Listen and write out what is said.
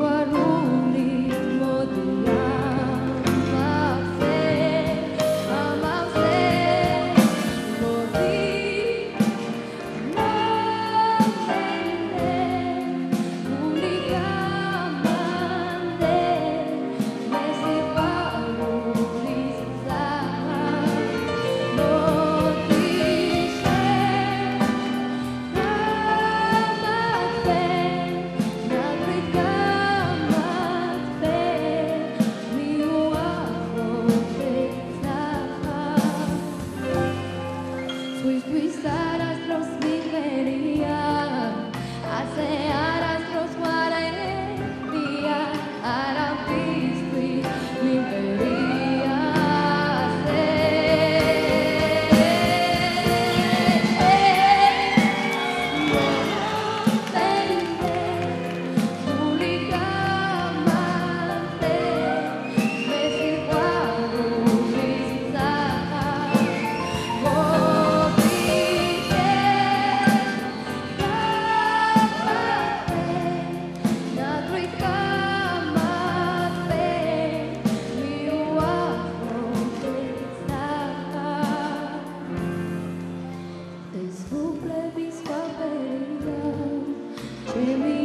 baru Jimmy